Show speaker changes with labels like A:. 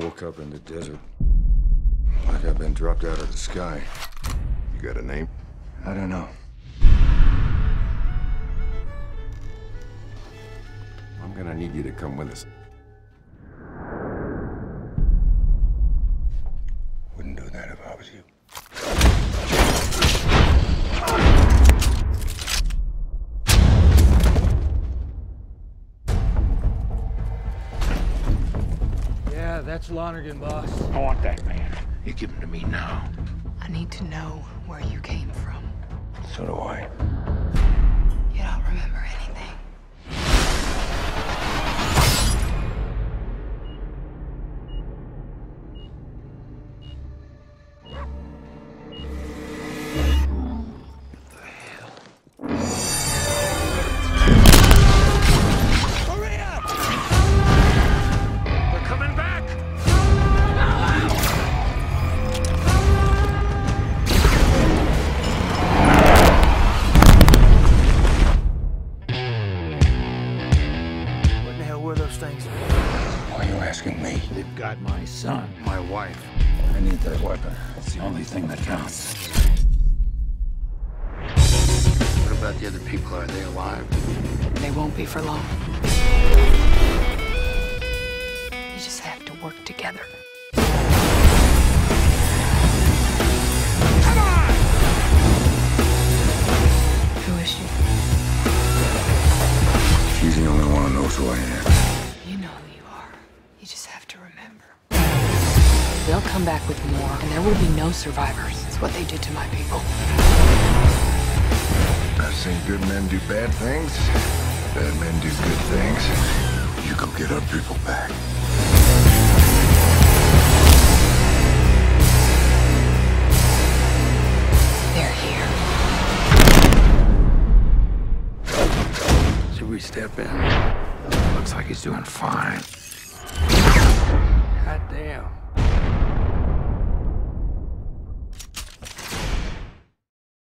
A: woke up in the desert. Like I've been dropped out of the sky.
B: You got a name?
A: I don't know. I'm gonna need you to come with us.
C: Yeah, that's Lonergan, boss.
D: I want that man. You give him to me now.
E: I need to know where you came from.
A: So do I.
C: things?
A: Why are you asking me?
D: They've got my son, my wife.
A: I need that weapon.
D: It's the only thing that counts.
B: What about the other people? Are they alive?
E: They won't be for long. You just have to work together. Who is she?
A: She's the only one who knows who I am.
E: Just have to remember. They'll come back with more, and there will be no survivors. It's what they did to my people.
B: I've seen good men do bad things. Bad men do good things. You go get our people back.
E: They're here.
D: Should we step in? Looks like he's doing fine. God damn.